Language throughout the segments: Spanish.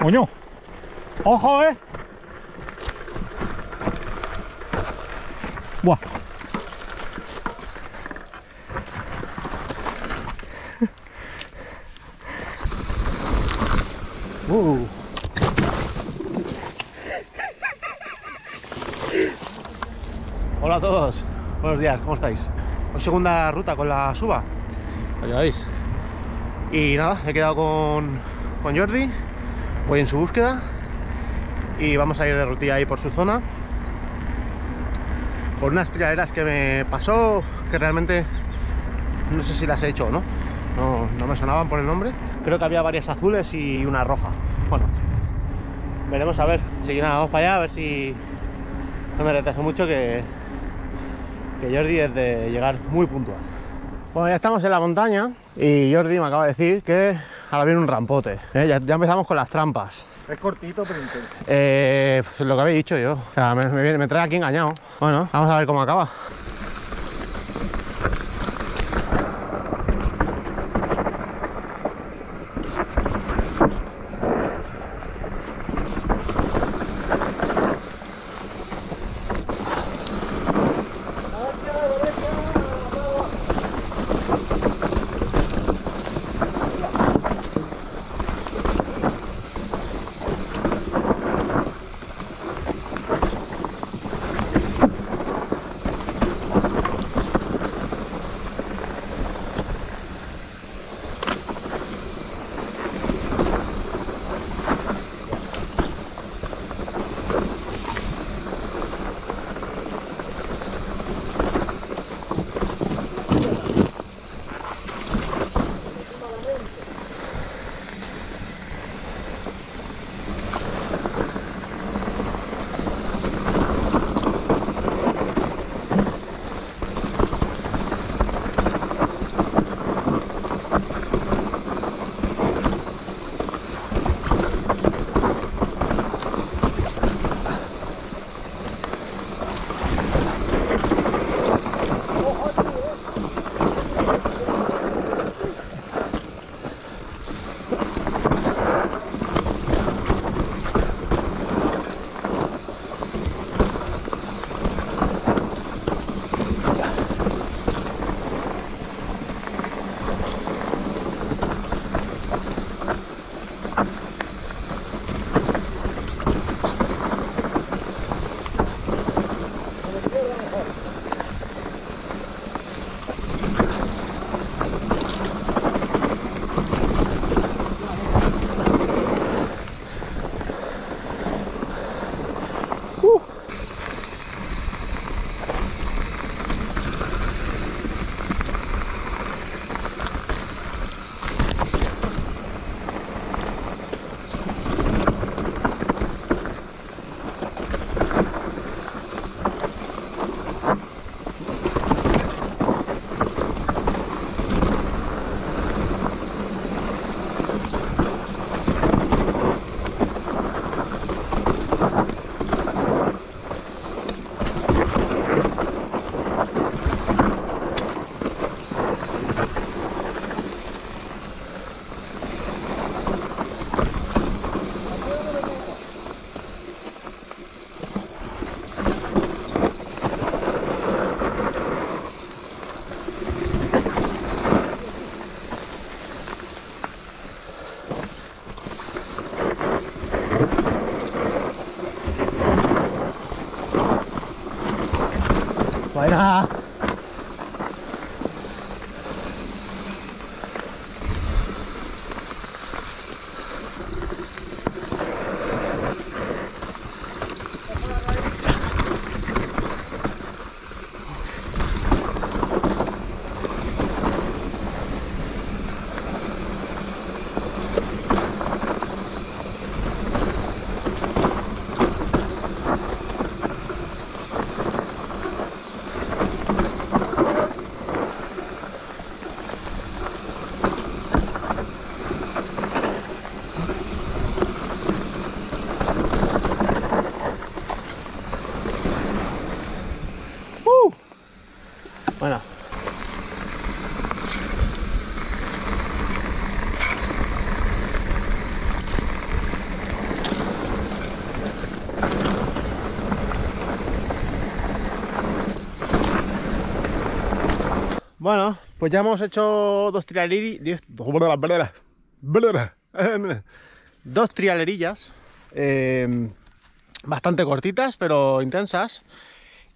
Coño. Ojo, eh. Buah. Uh. Hola a todos, buenos días, ¿cómo estáis? Hoy segunda ruta con la suba, lleváis. Y nada, he quedado con, con Jordi, voy en su búsqueda y vamos a ir de rutilla ahí por su zona. Por unas trialeras que me pasó, que realmente no sé si las he hecho o no. No, no me sonaban por el nombre. Creo que había varias azules y una roja. Bueno, veremos a ver. Así que nada, vamos para allá a ver si no me retraso mucho que Jordi es de llegar muy puntual. Bueno, ya estamos en la montaña y Jordi me acaba de decir que ahora viene un rampote. ¿eh? Ya, ya empezamos con las trampas. Es cortito, pero intenso. Eh, pues lo que había dicho yo. O sea, me, me viene- me trae aquí engañado. Bueno, vamos a ver cómo acaba. Ah. Bueno, pues ya hemos hecho dos trialerillas. Dos trialerillas. eh, bastante cortitas, pero intensas.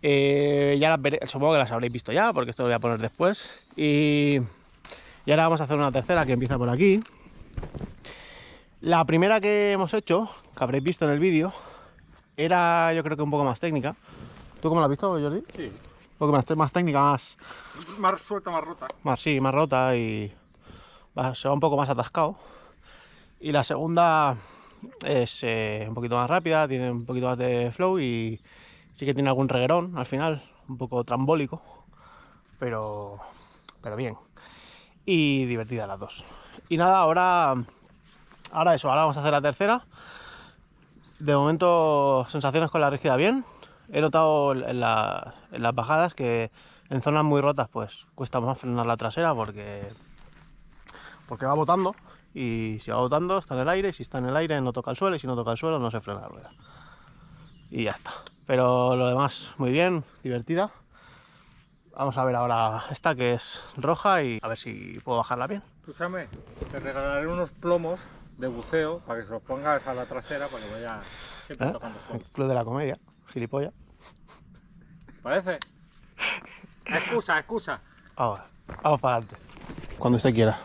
Eh, ya las veré- supongo que las habréis visto ya, porque esto lo voy a poner después. Y, y ahora vamos a hacer una tercera que empieza por aquí. La primera que hemos hecho, que habréis visto en el vídeo, era yo creo que un poco más técnica. ¿Tú cómo la has visto, Jordi? Sí. Un poco más, más técnica, más, Más suelta, más rota. más, sí, más rota y va- se va un poco más atascado. Y la segunda es eh, un poquito más rápida, tiene un poquito más de flow y sí que tiene algún reguerón al final, un poco trambólico, pero, pero bien. Y divertida las dos. Y nada, ahora, ahora eso, ahora vamos a hacer la tercera. De momento, sensaciones con la rígida bien. He notado en, la- en las bajadas que en zonas muy rotas pues cuesta más frenar la trasera porque, porque va botando y si va botando está en el aire y si está en el aire no toca el suelo y si no toca el suelo no se frena la rueda. Y ya está. Pero lo demás muy bien, divertida. Vamos a ver ahora esta que es roja y a ver si puedo bajarla bien. Escúchame, te regalaré unos plomos de buceo para que se los pongas a la trasera para que vaya siempre ¿Eh? tocando El club de la comedia, gilipollas. ¿Parece? Excusa, excusa. Vamos, vamos para adelante. Cuando usted quiera.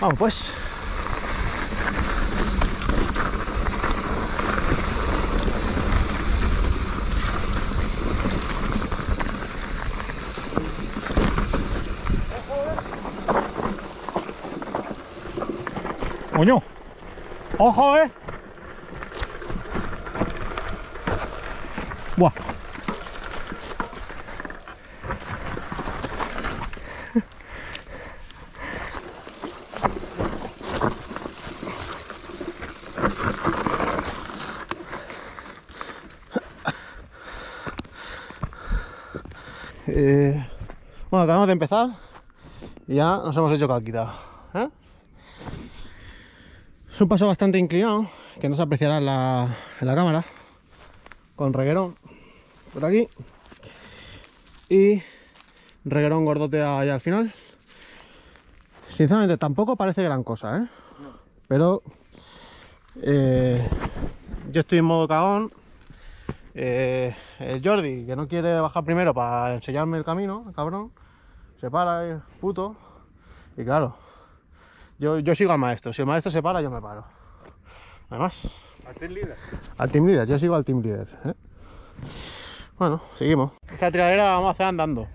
Vamos pues. Ojo, eh. Buah. Eh, bueno, acabamos de empezar y ya nos hemos hecho caquita. ¿Eh? Es un paso bastante inclinado, que no se apreciará en la, la cámara, con reguerón por aquí y reguerón gordote allá al final. Sinceramente, tampoco parece gran cosa, ¿eh? Pero eh, yo estoy en modo cagón. Eh, el Jordi, que no quiere bajar primero para enseñarme el camino, cabrón, se para el puto. Y claro, yo, yo sigo al maestro. Si el maestro se para, yo me paro. Además, Hazte líder. al team leader, yo sigo al team leader. ¿eh? Bueno, seguimos. Esta trialera la vamos a hacer andando.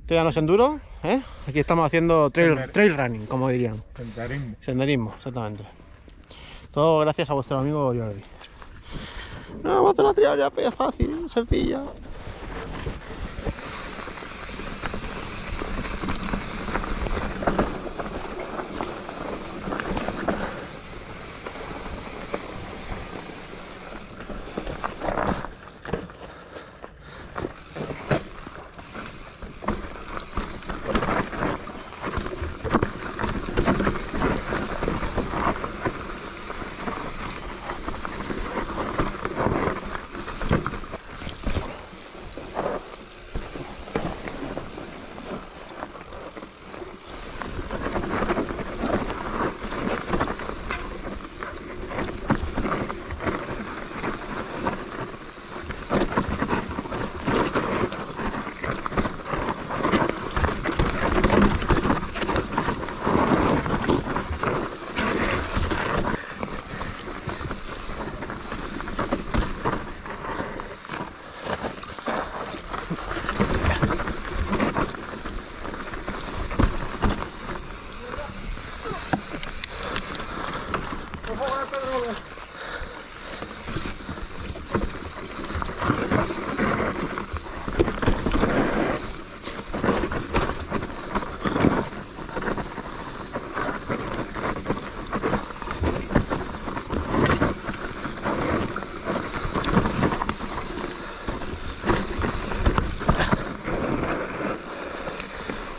Esto ya no es enduro, ¿eh? Aquí estamos haciendo trail, trail running, como dirían. Sentarismo. Senderismo, exactamente. Todo gracias a vuestro amigo Jordi. No, vamos a hacer una fe- fácil, sencilla.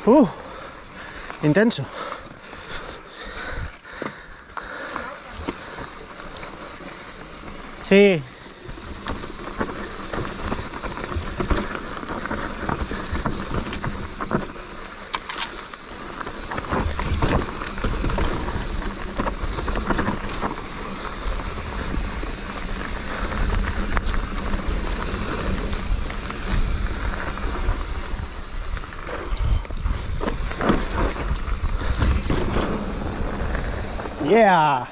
Uh, intenso. Sí. Yeah.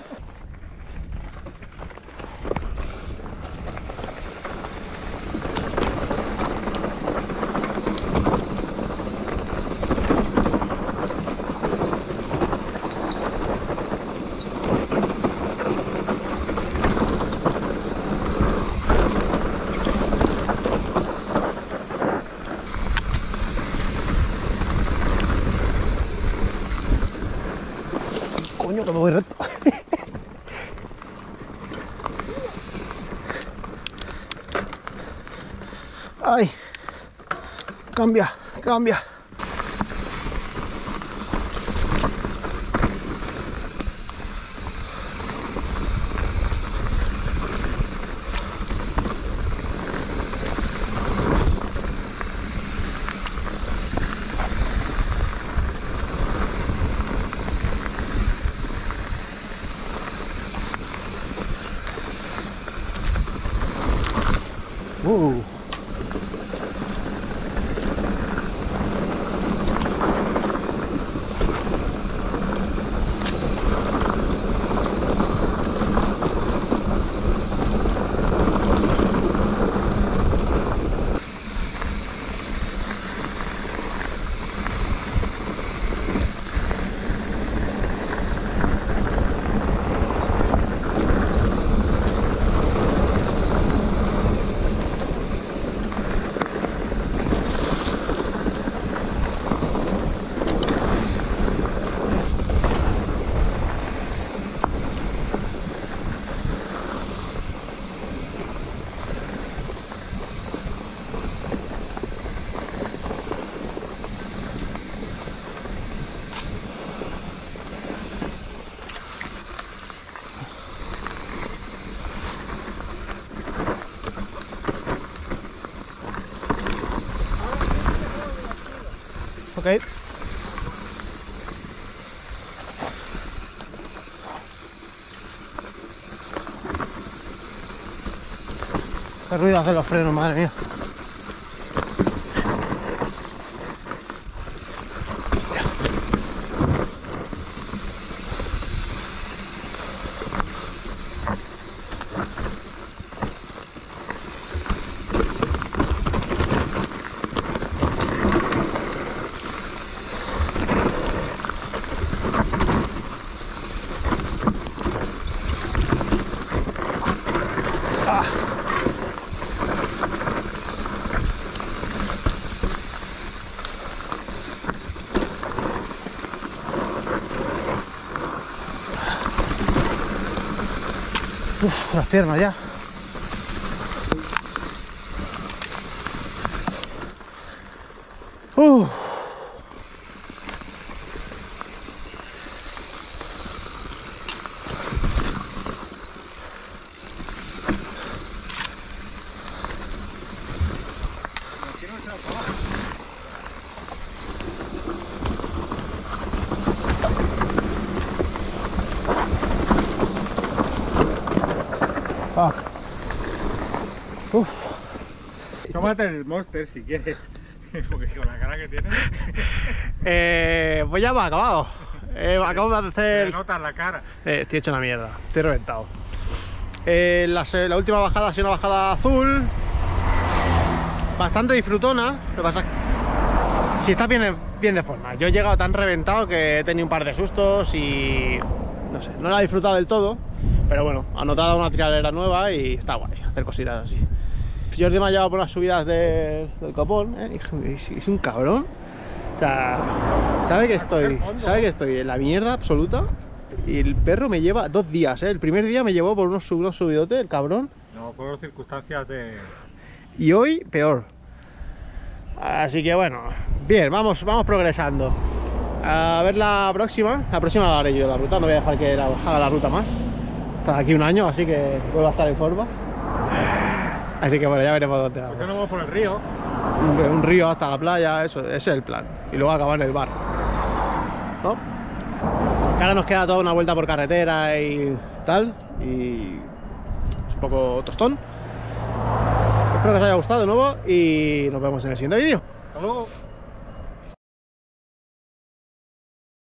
Coño, que me voy recto. Ay. Cambia, cambia. Uh. Ok. Qué ruido hacen los frenos, madre mía. Uf, las piernas ya. Uh. Fuck. Uf. Tómate el monster si quieres. Porque con la cara que tienes, Eh, pues ya me ha acabado. Eh, acabo de hacer. notas la cara. Eh, estoy hecho una mierda, estoy reventado. Eh, la última bajada ha sido una bajada azul, bastante disfrutona. Lo que pasa es que si está bien, bien de forma. Yo he llegado tan reventado que he tenido un par de sustos y no sé, no la he disfrutado del todo, pero bueno, anotado una trialera nueva y está guay hacer cositas así. Jordi me ha llevado por las subidas de- del copón, ¿eh? es, es un cabrón. O sea, sabe que estoy, sabe que estoy en la mierda absoluta. Y el perro me lleva dos días, ¿eh? El primer día me llevó por unos, sub- unos subidotes, el cabrón. No, fueron circunstancias de. Y hoy, peor. Así que bueno, bien, vamos, vamos progresando. A ver la próxima. La próxima la haré yo la ruta. No voy a dejar que la- haga la ruta más. Hasta aquí un año, así que vuelvo a estar en forma. Así que bueno, ya veremos dónde ¿Por qué vamos. no vamos por el río? Un, un río hasta la playa, eso, ese es el plan. Y luego acabar en el bar. ¿No? Que ahora nos queda toda una vuelta por carretera y tal. Y es un poco tostón. Espero que os haya gustado de nuevo y nos vemos en el siguiente vídeo. Hasta luego.